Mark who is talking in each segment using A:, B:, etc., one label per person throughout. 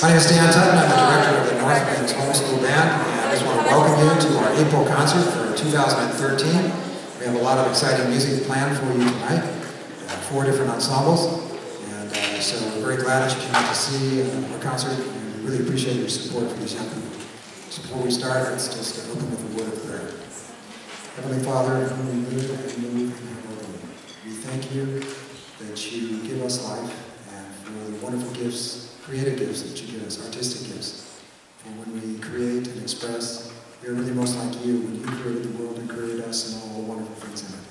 A: My name is Dan Tutton. I'm the director of the North Northlands Homeschool Band, and I just want to welcome you to our April concert for 2013. We have a lot of exciting music planned for you tonight, uh, four different ensembles, and uh, so we're very glad that you came out to see uh, our concert, and we really appreciate your support for these young people. So before we start, let's just open with a word of prayer. Heavenly Father, whom we move and move and have our we thank you that you give us life and the wonderful gifts, creative gifts that you give us, artistic gifts. For when we create and express, we are really most like you when you created the world and created us and all the wonderful things in it.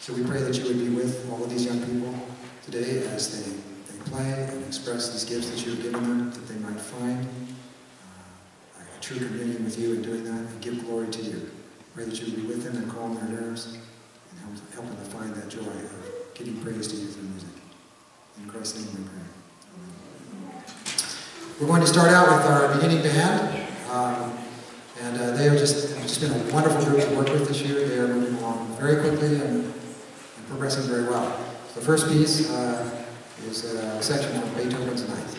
A: So we pray that you would be with all of these young people today as they, they play and express these gifts that you have given them, that they might find uh, a true communion with you in doing that and give glory to you. Pray that you would be with them and calm their nerves and help, help them to find that joy of giving praise to you through music. In Christ's name we pray. Amen. We're going to start out with our beginning band. Um, and uh, they have just, have just been a wonderful group to work with this year. They are moving along very quickly and, and progressing very well. The first piece uh, is a section of Beethoven's Ninth.